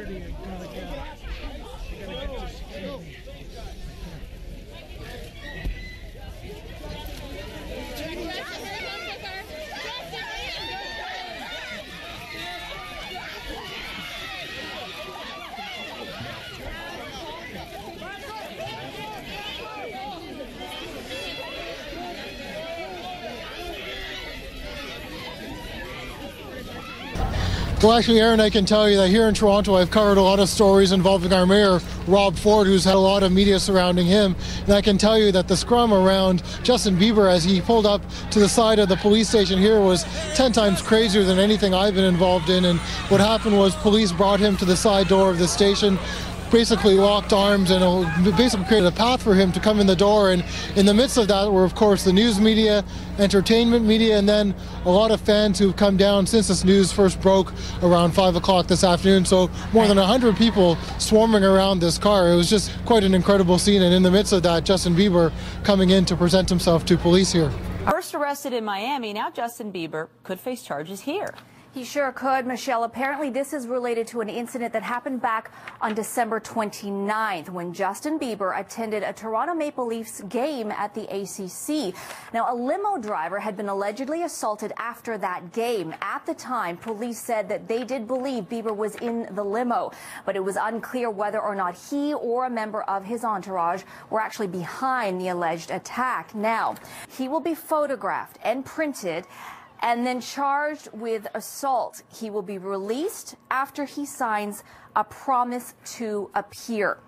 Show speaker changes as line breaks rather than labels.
security and gotta get,
Well, actually, Aaron, I can tell you that here in Toronto, I've covered a lot of stories involving our mayor, Rob Ford, who's had a lot of media surrounding him. And I can tell you that the scrum around Justin Bieber as he pulled up to the side of the police station here was 10 times crazier than anything I've been involved in. And what happened was police brought him to the side door of the station, basically locked arms and basically created a path for him to come in the door. And in the midst of that were, of course, the news media, entertainment media, and then a lot of fans who've come down since this news first broke around 5 o'clock this afternoon. So more than 100 people swarming around this car. It was just quite an incredible scene. And in the midst of that, Justin Bieber coming in to present himself to police here.
First arrested in Miami, now Justin Bieber could face charges here.
He sure could, Michelle. Apparently, this is related to an incident that happened back on December 29th when Justin Bieber attended a Toronto Maple Leafs game at the ACC. Now, a limo driver had been allegedly assaulted after that game. At the time, police said that they did believe Bieber was in the limo, but it was unclear whether or not he or a member of his entourage were actually behind the alleged attack. Now, he will be photographed and printed and then charged with assault. He will be released after he signs a promise to appear.